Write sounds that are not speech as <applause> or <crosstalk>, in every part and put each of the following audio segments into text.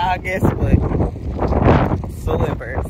Y'all guess what? Embarrassed.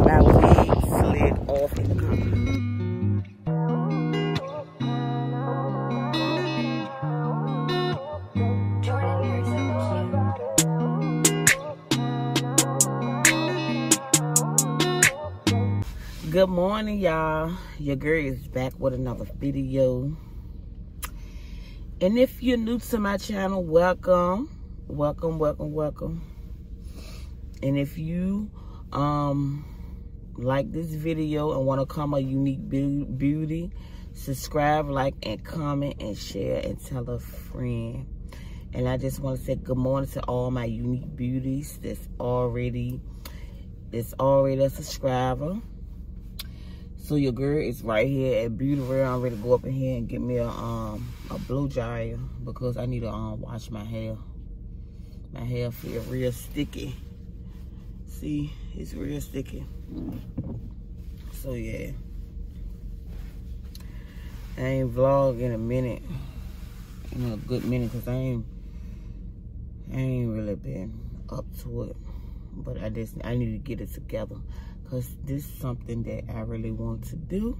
My wig slid off in the car. Good morning, y'all. Your girl is back with another video. And if you're new to my channel, welcome. Welcome, welcome, welcome. And if you um like this video and want to come a unique beauty, subscribe, like, and comment, and share, and tell a friend. And I just want to say good morning to all my unique beauties that's already that's already a subscriber. So your girl is right here at Beauty Rare. I'm ready to go up in here and get me a um a blow dryer because I need to um wash my hair. My hair feel real sticky. See, it's real sticky. So yeah. I ain't vlog in a minute. In a good minute because I ain't I ain't really been up to it. But I just I need to get it together because this is something that I really want to do.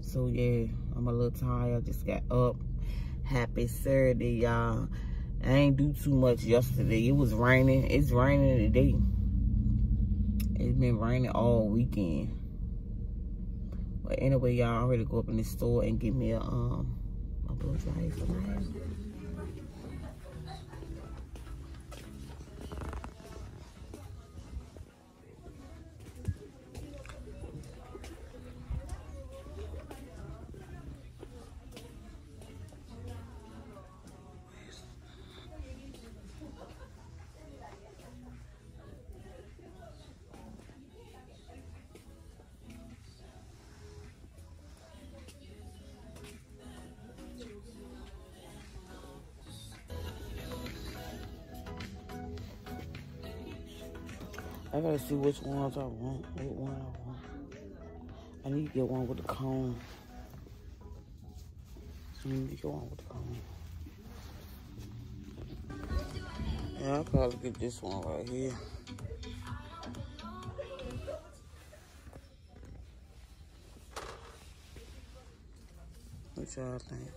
So yeah, I'm a little tired. I just got up. Happy Saturday, y'all. I ain't do too much yesterday. It was raining. It's raining today. It's been raining all weekend. But anyway, y'all, I'm ready to go up in the store and get me a um blow dryer I gotta see which ones I want. What one I want. I need to get one with the cone. I need to get one with the cone. Yeah, I'll probably get this one right here. What y'all think?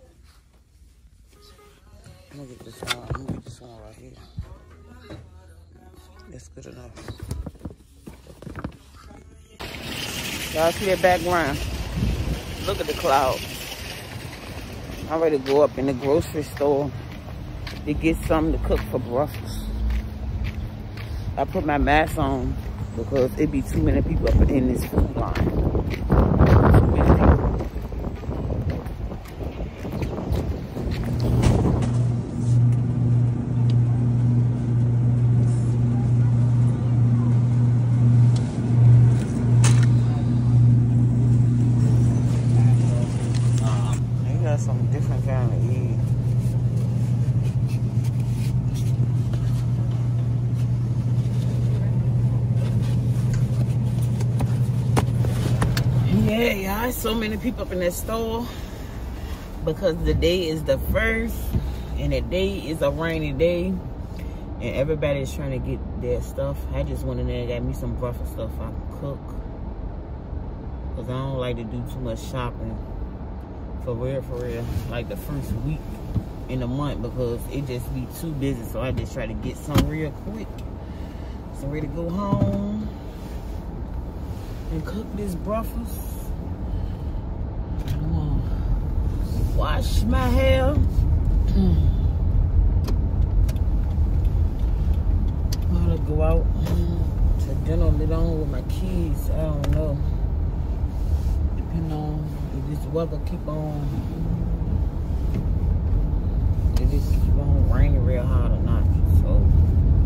I'm gonna get this one. I'm gonna get this one right here. That's good enough. Y'all see that background? Look at the clouds. I'm ready to go up in the grocery store to get something to cook for breakfast. I put my mask on because it'd be too many people up in this food line. Some different kind of. Yeah, y'all, so many people up in that store because the day is the first and the day is a rainy day and everybody's trying to get their stuff. I just went in there and got me some breakfast stuff I can cook because I don't like to do too much shopping for real, for real, like the first week in the month because it just be too busy. So I just try to get some real quick. So ready to go home and cook this breakfast. Wash my hair. I'm gonna go out to dinner later on with my kids. I don't know. Depending on if this weather keep on if this keep on raining real hard or not. So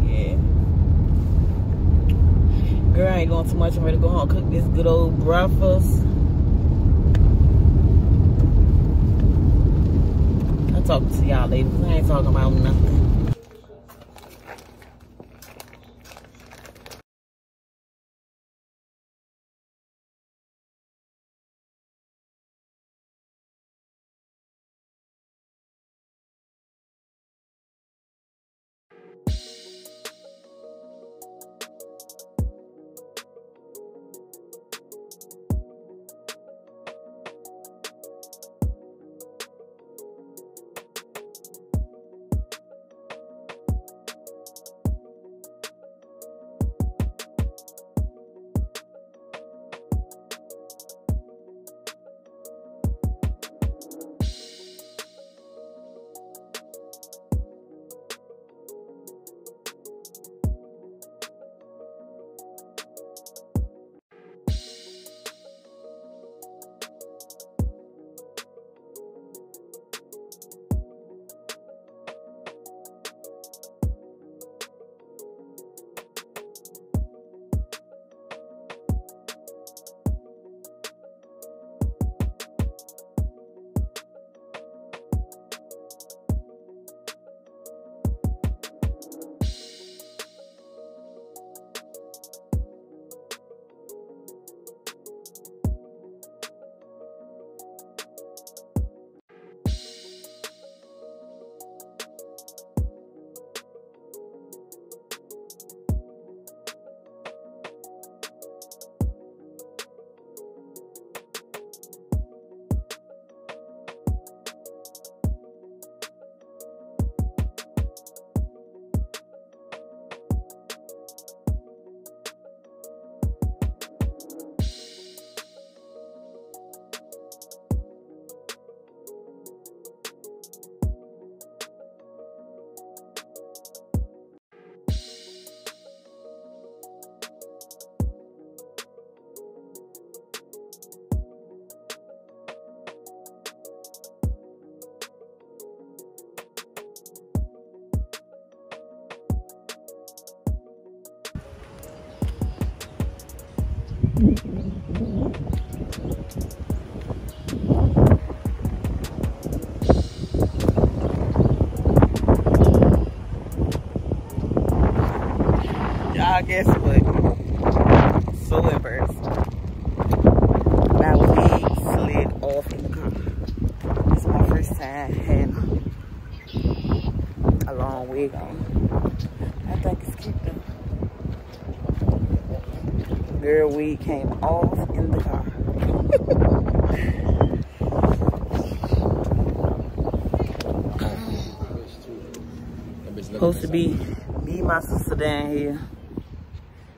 yeah. Girl, I ain't going too much. I'm ready to go home cook this good old breakfast. I'll talk to y'all later. 'cause I ain't talking about nothing. Y'all guess what? So embarrassed. My wig slid off in the car. It's my first time having a long wig on. I think it's cute though. Girl wig came off in the car. Supposed to be me, my sister down here.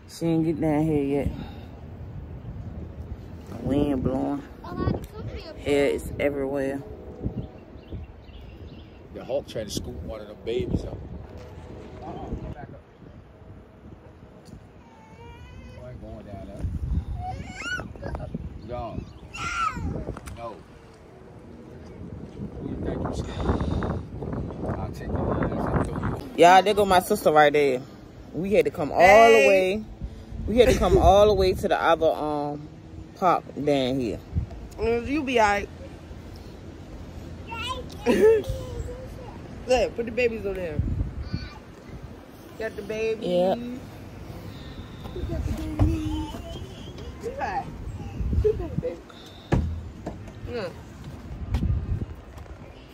She ain't get down here yet. Wind blowing. Hair is everywhere. The Hulk trying to scoop one of the babies up. Uh-uh. I ain't going down there. Gone. No. Who you think you scared? I'll take your you. Y'all, there go my sister right there. We had to come all the way. We had to come <laughs> all the way to the other um park down here. You be alright. Look, put the babies on there. Got the baby. Yep. You got the baby. Sit back. Sit back, baby. Look.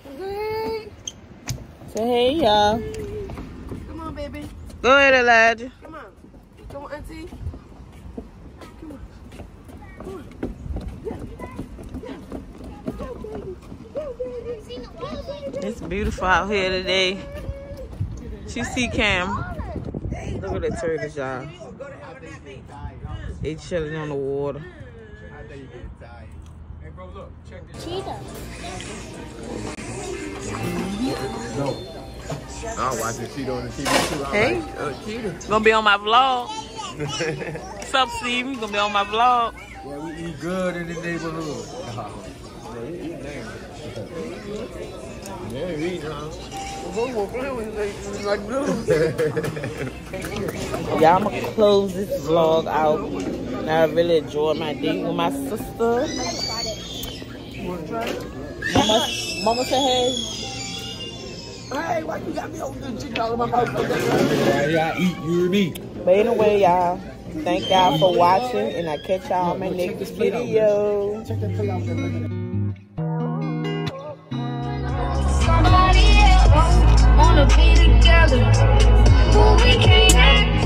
Okay. So hey y'all. Come on, baby. Go ahead, Elijah. Come on. Come on, auntie. Come on. Come on. Yeah. Yeah. Go, baby. Go, baby. It's beautiful out here today. She see Cam. Look at the turtles, y'all. They chilling on the water. Hey, bro, look. Check this. I'm watching Cheetah on the TV too. I'm Hey. like, uh, Cheetah. Gonna be on my vlog. <laughs> What's up, Steve? You gonna be on my vlog? Yeah, we eat good in the neighborhood. <laughs> Yeah, we eat, huh? <laughs> Y'all, I'm gonna close this vlog out. Now I really enjoyed my date with my sister. Mama, Mama say hey. Hey, why you got me over this in my mouth? Y'all eat, you and me. But anyway, y'all, thank y'all for watching, and I catch y'all in my next video. Somebody else wanna be together, but we can't act.